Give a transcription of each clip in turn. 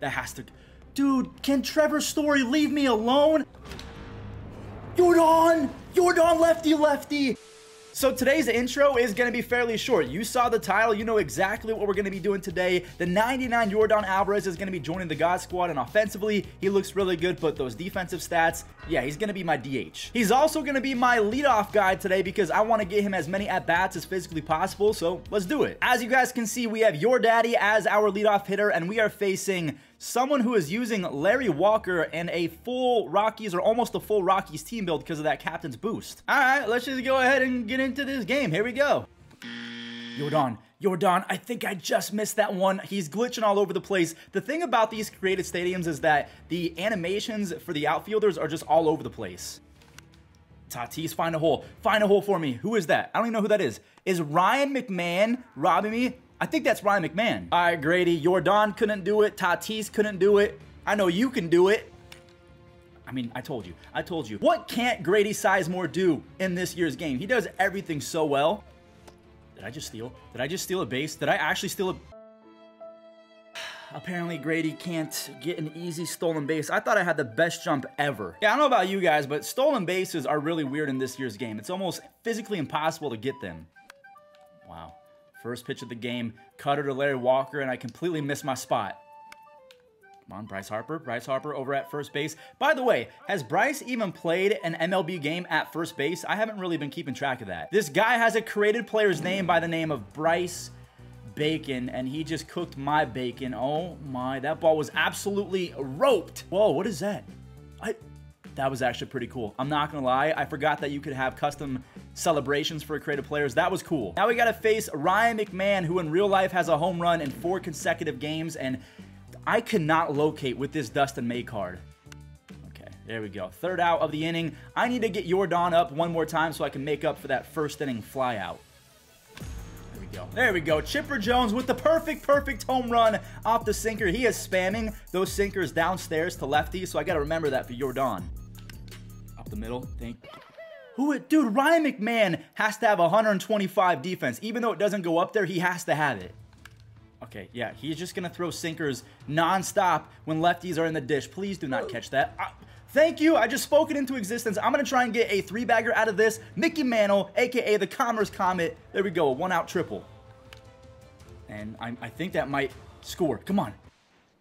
That has to... Dude, can Trevor Story leave me alone? Yordan! Yordan lefty lefty! So today's intro is going to be fairly short. You saw the title, you know exactly what we're going to be doing today. The 99 Yordan Alvarez is going to be joining the God Squad, and offensively, he looks really good, but those defensive stats, yeah, he's going to be my DH. He's also going to be my leadoff guy today because I want to get him as many at-bats as physically possible, so let's do it. As you guys can see, we have Your Daddy as our leadoff hitter, and we are facing someone who is using Larry Walker and a full Rockies or almost a full Rockies team build because of that captain's boost. All right, let's just go ahead and get into this game. Here we go. Yordan, Yordan, I think I just missed that one. He's glitching all over the place. The thing about these created stadiums is that the animations for the outfielders are just all over the place. Tatis, find a hole. Find a hole for me. Who is that? I don't even know who that is. Is Ryan McMahon robbing me? I think that's Ryan McMahon. All right, Grady. Yordan couldn't do it. Tatis couldn't do it. I know you can do it. I mean, I told you. I told you. What can't Grady Sizemore do in this year's game? He does everything so well. Did I just steal? Did I just steal a base? Did I actually steal a... Apparently Grady can't get an easy stolen base. I thought I had the best jump ever. Yeah, I don't know about you guys, but stolen bases are really weird in this year's game. It's almost physically impossible to get them. Wow. First pitch of the game, cutter to Larry Walker, and I completely missed my spot. Come on, Bryce Harper. Bryce Harper over at first base. By the way, has Bryce even played an MLB game at first base? I haven't really been keeping track of that. This guy has a created player's name by the name of Bryce Bacon, and he just cooked my bacon. Oh my, that ball was absolutely roped. Whoa, what is that? I, that was actually pretty cool. I'm not gonna lie, I forgot that you could have custom celebrations for a creative players. That was cool. Now we gotta face Ryan McMahon, who in real life has a home run in four consecutive games, and I cannot locate with this Dustin May card. Okay, there we go. Third out of the inning. I need to get Yordan up one more time so I can make up for that first inning flyout. There we go. There we go. Chipper Jones with the perfect, perfect home run off the sinker. He is spamming those sinkers downstairs to lefty, so I got to remember that for Yordan. Up the middle. Thank who, dude, Ryan McMahon has to have 125 defense. Even though it doesn't go up there, he has to have it. Okay, yeah, he's just to throw sinkers nonstop when lefties are in the dish. Please do not catch that. Uh, thank you. I just spoke it into existence. I'm to try and get a three-bagger out of this. Mickey Mantle, a.k.a. the Commerce Comet. There we go, a one-out triple. And I, I think that might score. Come on.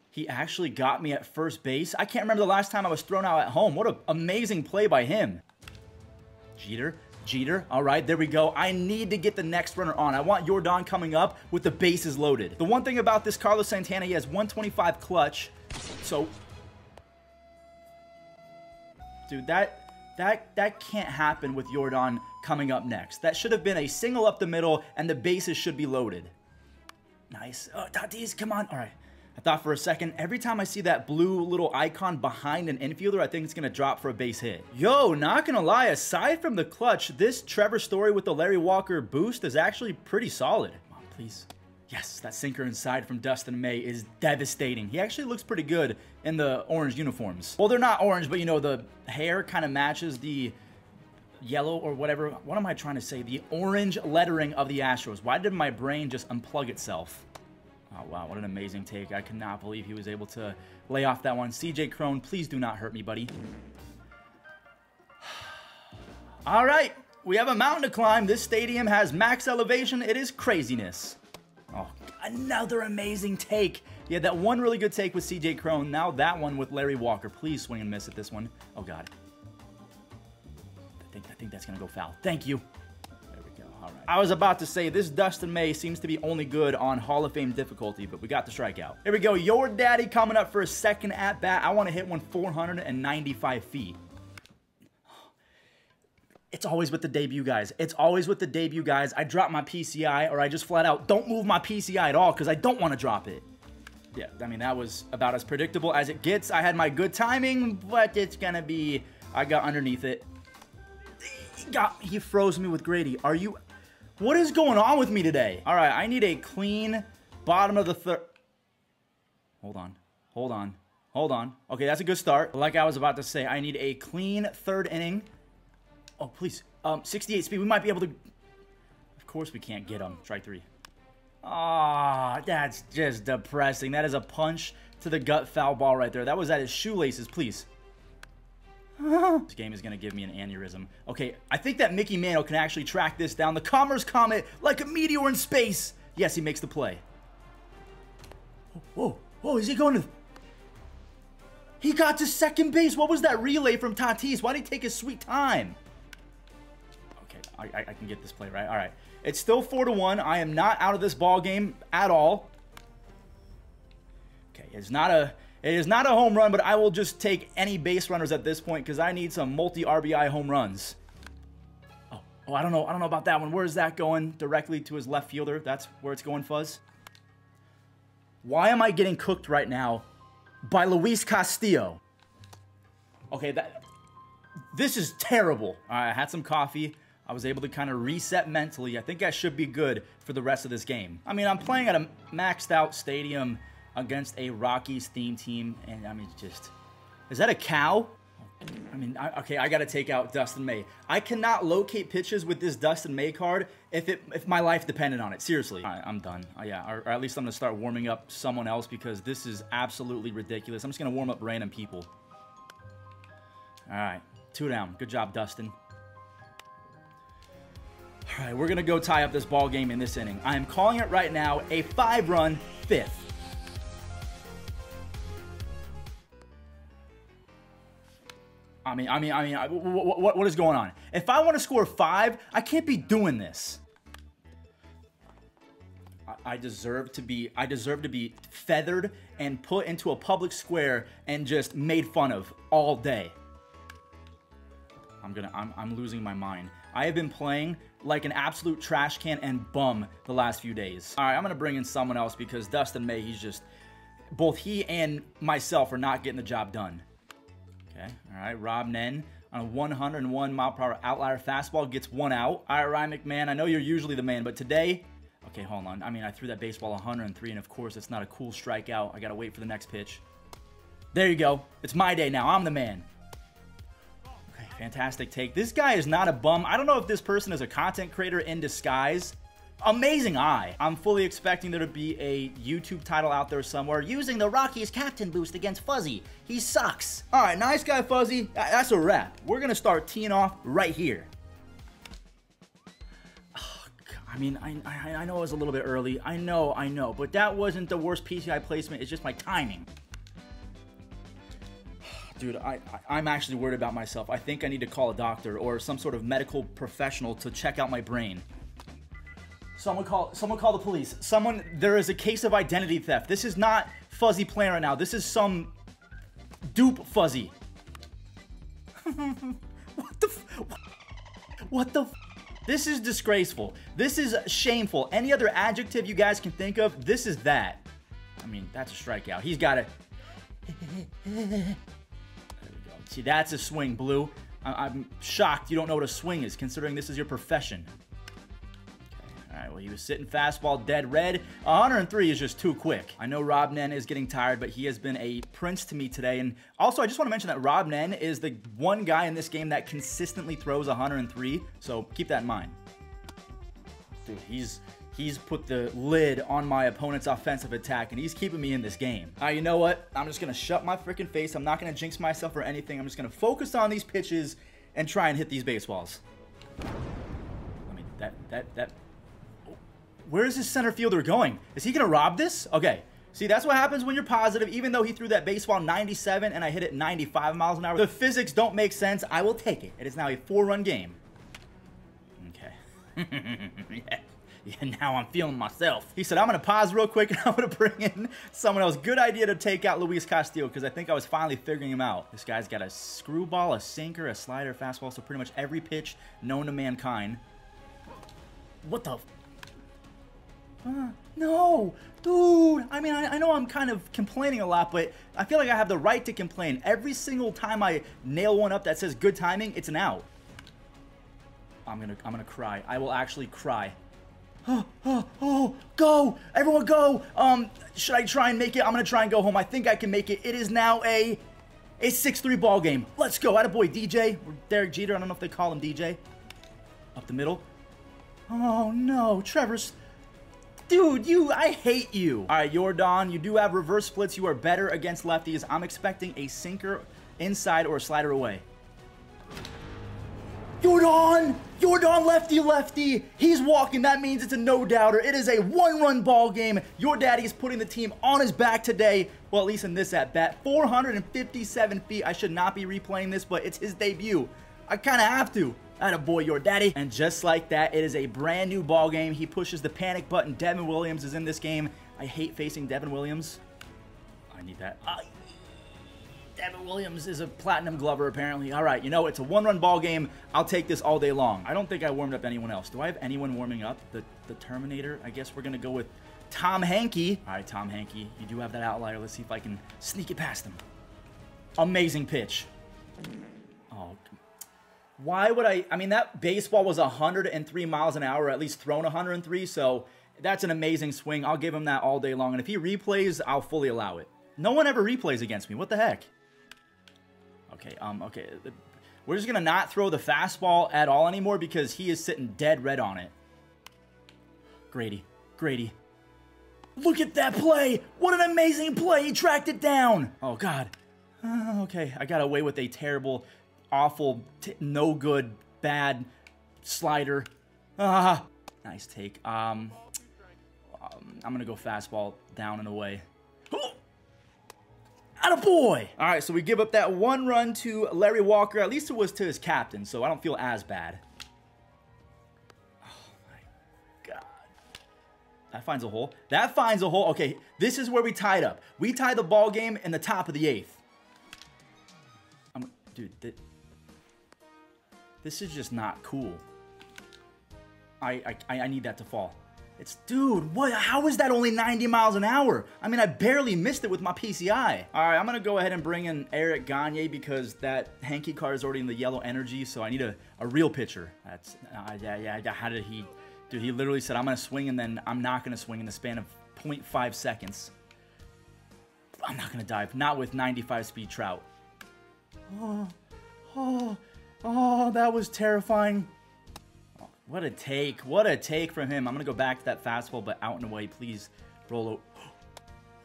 He actually got me at first base. I can't remember the last time I was thrown out at home. What an amazing play by him. Jeter, Jeter. All right, there we go. I need to get the next runner on. I want Yordan coming up with the bases loaded. The one thing about this Carlos Santana, he has 125 clutch. So, dude, that that that can't happen with Yordan coming up next. That should have been a single up the middle, and the bases should be loaded. Nice. Oh, Tatis, come on. All right. I thought for a second, every time I see that blue little icon behind an infielder, I think it's going to drop for a base hit. Yo, not going to lie, aside from the clutch, this Trevor Story with the Larry Walker boost is actually pretty solid. Come on, please. Yes, that sinker inside from Dustin May is devastating. He actually looks pretty good in the orange uniforms. Well, they're not orange, but you know, the hair kind of matches the yellow or whatever. What am I trying to say? The orange lettering of the Astros. Why did my brain just unplug itself? Oh, wow, what an amazing take. I cannot believe he was able to lay off that one. CJ Cron, please do not hurt me, buddy. All right, we have a mountain to climb. This stadium has max elevation. It is craziness. Oh, another amazing take. Yeah, that one really good take with CJ Cron. Now that one with Larry Walker. Please swing and miss at this one. Oh, God. I think, I think that's going to go foul. Thank you. I was about to say, this Dustin May seems to be only good on Hall of Fame difficulty, but we got the strikeout. Here we go. Your daddy coming up for a second at bat. I want to hit one 495 feet. It's always with the debut guys. It's always with the debut guys. I drop my PCI or I just flat out don't move my PCI at all because I don't want to drop it. Yeah, I mean, that was about as predictable as it gets. I had my good timing, but it's going to be... I got underneath it. He got... He froze me with Grady. Are you what is going on with me today? All right, I need a clean bottom of the third. Hold on. Hold on. Hold on. Okay, that's a good start. Like I was about to say, I need a clean third inning. Oh, please. Um, 68 speed. We might be able to... Of course we can't get him. Strike three. Ah, oh, that's just depressing. That is a punch to the gut foul ball right there. That was at his shoelaces, please. This game is going to give me an aneurysm. Okay, I think that Mickey Mantle can actually track this down. The Commerce Comet, like a meteor in space. Yes, he makes the play. Whoa, whoa, is he going to... He got to second base. What was that relay from Tatis? Why did he take his sweet time? Okay, I, I, I can get this play right. All right. It's still 4 to one. I am not out of this ball game at all. Okay, it's not a... It is not a home run, but I will just take any base runners at this point because I need some multi-RBI home runs. Oh, oh, I don't know. I don't know about that one. Where is that going? Directly to his left fielder. That's where it's going, Fuzz. Why am I getting cooked right now by Luis Castillo? Okay, that this is terrible. I had some coffee. I was able to kind of reset mentally. I think I should be good for the rest of this game. I mean, I'm playing at a maxed out stadium against a Rockies theme team, and I mean, just is that a cow? I mean, I, okay, I got to take out Dustin May. I cannot locate pitches with this Dustin May card if it if my life depended on it. Seriously, I'm done. Uh, yeah, or, or, at least I'm gonna start warming up someone else because this is absolutely ridiculous. I'm just gonna warm up random people. All right, two down. Good job, Dustin. All right, we're gonna go tie up this ball game in this inning. I am calling it right now a five-run fifth. I mean, I mean, I mean, what, what, what is going on? If I want to score five, I can't be doing this. I, I deserve to be, I deserve to be feathered and put into a public square and just made fun of all day. I'm gonna, I'm, I'm losing my mind. I have been playing like an absolute trash can and bum the last few days. All right, I'm gonna bring in someone else because Dustin May, he's just, both he and myself are not getting the job done. Okay, all right, Rob Nen on a 101 mile per hour outlier fastball gets one out. All right, Ryan McMahon, I know you're usually the man, but today, okay, hold on. I mean, I threw that baseball 103, and of course, it's not a cool strikeout. I gotta wait for the next pitch. There you go. It's my day now. I'm the man. Okay, fantastic take. This guy is not a bum. I don't know if this person is a content creator in disguise amazing eye. I'm fully expecting there to be a YouTube title out there somewhere using the Rockies captain boost against Fuzzy. He sucks. All right, nice guy Fuzzy. That's a wrap. We're gonna start teeing off right here. I mean, I, I, I know it was a little bit early. I know, I know, but that wasn't the worst PCI placement. It's just my timing. Dude, I, I, am actually worried about myself. I think I need to call a doctor or some sort of medical professional to check out my brain. Someone call someone call the police. Someone there is a case of identity theft. This is not Fuzzy playing right now. This is some dupe Fuzzy. what the What the This is disgraceful. This is shameful. Any other adjective you guys can think of, this is that. I mean, that's a strikeout. He's got it. See, that's a swing, Blue. I I'm shocked you don't know what a swing is, considering this is your profession. He was sitting fastball dead red. 103 is just too quick. I know Rob Nen is getting tired, but he has been a prince to me today. And also, I just want to mention that Rob Nen is the one guy in this game that consistently throws 103, so keep that in mind. Dude, he's he's put the lid on my opponent's offensive attack, and he's keeping me in this game. All right, you know what? I'm just going to shut my freaking face. I'm not going to jinx myself or anything. I'm just going to focus on these pitches and try and hit these baseballs. I mean, that, that, that where is this center fielder going? Is he going to rob this? Okay. See, that's what happens when you're positive. Even though he threw that baseball 97 and I hit it 95 miles an hour, the physics don't make sense. I will take it. It is now a four-run game. Okay. yeah. yeah, now I'm feeling myself. He said, I'm going to pause real quick and I'm going to bring in someone else. Good idea to take out Luis Castillo because I think I was finally figuring him out. This guy's got a screwball, a sinker, a slider, a fastball, so pretty much every pitch known to mankind. What the... Uh, no, dude. I mean, I, I, know I'm kind of complaining a lot, but I feel like I have the right to complain. Every single time I nail one up that says good timing, it's an out. I'm gonna, I'm gonna cry. I will actually cry. Oh, oh, oh, go! Everyone go! Um, should I try and make it? I'm gonna try and go home. I think I can make it. It is now a, a 6-3 ball game. Let's go. Attaboy, DJ. Derek Jeter. I don't know if they call him DJ. Up the middle. Oh, no. Trevor's Dude, you, I hate you. All right, Yordan, you do have reverse splits. You are better against lefties. I'm expecting a sinker inside or a slider away. Yordan! Yordan lefty lefty! He's walking. That means it's a no-doubter. It is a one-run ball game. Your daddy is putting the team on his back today. Well, at least in this at-bat. 457 feet. I should not be replaying this, but it's his debut. I kind of have to. a boy, your daddy. And just like that, it is a brand new ball game. He pushes the panic button. Devin Williams is in this game. I hate facing Devin Williams. I need that. Uh, Devin Williams is a platinum glover, apparently. All right, you know, it's a one-run ball game. I'll take this all day long. I don't think I warmed up anyone else. Do I have anyone warming up? The, the Terminator? I guess we're going to go with Tom Henke. All right, Tom Henke, you do have that outlier. Let's see if I can sneak it past him. Amazing pitch. Oh, why would I? I mean, that baseball was 103 miles an hour, at least thrown 103, so that's an amazing swing. I'll give him that all day long. And if he replays, I'll fully allow it. No one ever replays against me. What the heck? Okay, um, okay. We're just going to not throw the fastball at all anymore because he is sitting dead red on it. Grady. Grady. Look at that play! What an amazing play! He tracked it down! Oh, God. Uh, okay, I got away with a terrible, awful, no good, bad slider. Ah, nice take. Um, um I'm to go fastball down and away. a boy! All right, so we give up that one run to Larry Walker. At least it was to his captain, so I don't feel as bad. Oh, my God. That finds a hole. That finds a hole. Okay, this is where we tied up. We tied the ball game in the top of the eighth. I'm, dude, this is just not cool. I, I, I need that to fall. It's, dude, what? How is that only 90 miles an hour? I mean, I barely missed it with my PCI. All right, I'm to go ahead and bring in Eric Gagne because that Henke car is already in the yellow energy, so I need a, a real pitcher. That's, uh, yeah, yeah, how did he, dude, he literally said, I'm to swing and then I'm not to swing in the span of 0.5 seconds. I'm not to dive, not with 95 speed Trout. Oh, oh, oh, that was terrifying. What a take. What a take from him. I'm going to go back to that fastball, but out and away. Please roll out.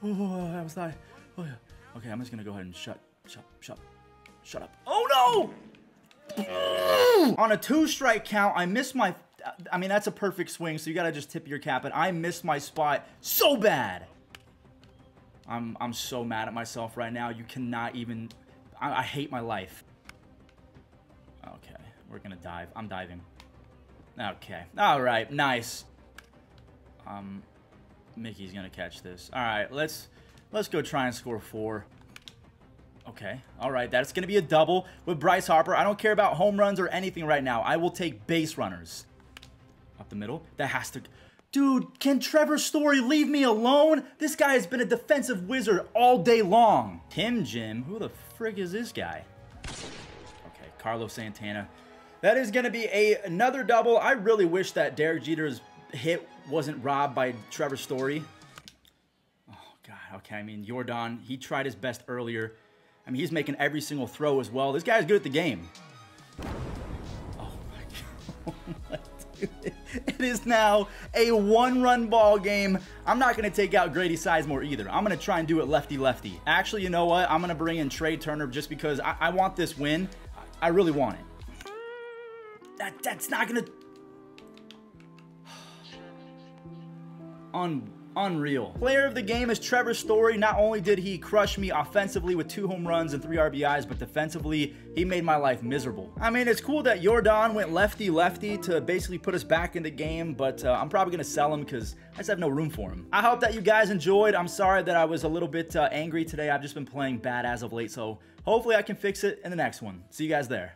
Oh, that was that. Oh, yeah. Okay, I'm just going to go ahead and shut, shut, shut, shut up. Oh, no! Mm. On a two-strike count, I missed my... I mean, that's a perfect swing, so you got to just tip your cap. And I missed my spot so bad. I'm, I'm so mad at myself right now. You cannot even... I, I hate my life. We're going to dive. I'm diving. Okay. All right. Nice. Um, Mickey's gonna catch this. All right. Let's let's go try and score four. Okay. All right. That's gonna be a double with Bryce Harper. I don't care about home runs or anything right now. I will take base runners. Up the middle. That has to. Dude, can Trevor Story leave me alone? This guy has been a defensive wizard all day long. Tim Jim? Who the frick is this guy? Okay, Carlos Santana. That is going to be a, another double. I really wish that Derek Jeter's hit wasn't robbed by Trevor Story. Oh, God. Okay, I mean, Yordan, he tried his best earlier. I mean, he's making every single throw as well. This guy's good at the game. Oh, my God. it is now a one-run ball game. I'm not going to take out Grady Sizemore either. I'm going to try and do it lefty-lefty. Actually, you know what? I'm going to bring in Trea Turner just because I, I want this win. I really want it that that's not gonna Un unreal. Player of the game is Trevor Story. Not only did he crush me offensively with two home runs and three RBIs, but defensively, he made my life miserable. I mean, it's cool that Yordan went lefty-lefty to basically put us back in the game, but uh, I'm probably going to sell him because I just have no room for him. I hope that you guys enjoyed. I'm sorry that I was a little bit uh, angry today. I've just been playing bad as of late, so hopefully I can fix it in the next one. See you guys there.